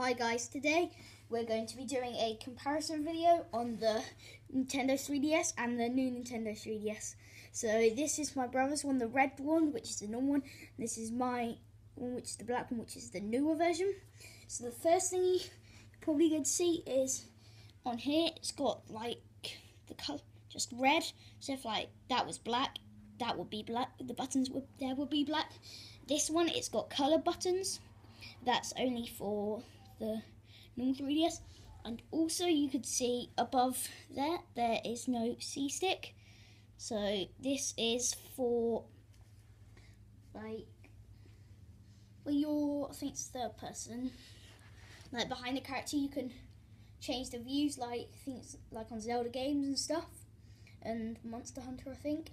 Hi guys, today we're going to be doing a comparison video on the Nintendo 3DS and the new Nintendo 3DS. So this is my brother's one, the red one, which is the normal one. This is my one, which is the black one, which is the newer version. So the first thing you're probably going to see is on here, it's got like the color, just red. So if like that was black, that would be black. The buttons would there would be black. This one, it's got color buttons. That's only for the normal 3DS. And also you could see above there, there is no C-stick. So this is for like, well you're, I think it's third person. Like behind the character you can change the views like things like on Zelda games and stuff. And Monster Hunter I think.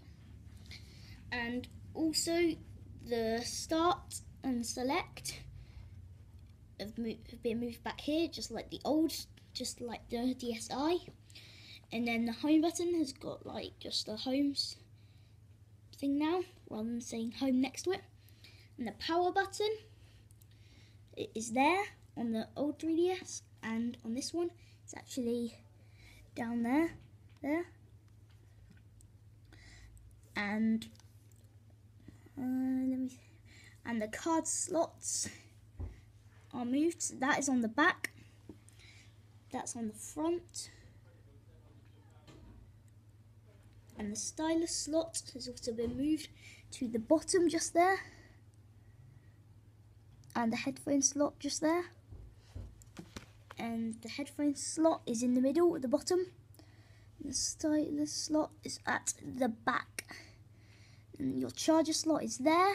And also the start and select have, have been moved back here, just like the old, just like the DSi. And then the home button has got like just the homes thing now, rather than saying home next to it. And the power button it is there on the old 3DS, and on this one, it's actually down there, there. And uh, and the card slots are moved. So that is on the back. That's on the front. And the stylus slot has also been moved to the bottom just there. And the headphone slot just there. And the headphone slot is in the middle at the bottom. The stylus slot is at the back. And your charger slot is there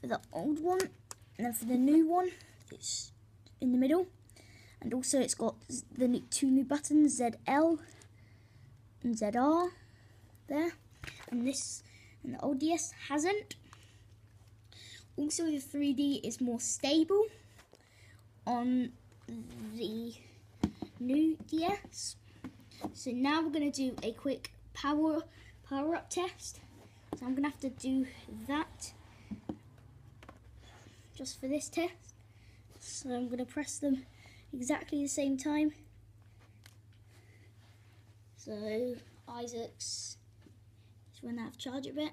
for the old one and then for the new one, it's in the middle. And also it's got the two new buttons, ZL and ZR there. And this, and the old DS hasn't. Also the 3D is more stable on the new DS. So now we're going to do a quick power power up test. So I'm going to have to do that just for this test. So I'm going to press them exactly the same time. So Isaac's just run out of charge a bit.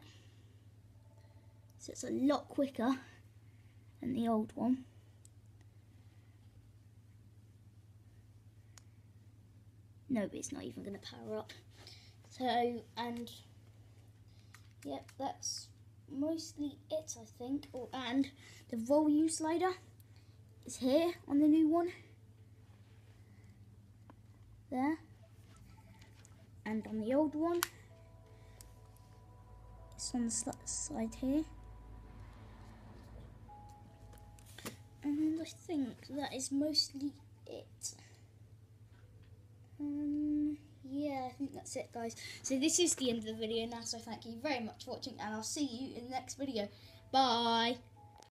So it's a lot quicker than the old one. No, but it's not even going to power up. So, and, yep, that's mostly it, I think. Oh, and the volume slider is here on the new one. There. And on the old one, it's on the side here. And I think that is mostly it. Um, yeah, I think that's it, guys. So this is the end of the video now, so thank you very much for watching, and I'll see you in the next video. Bye!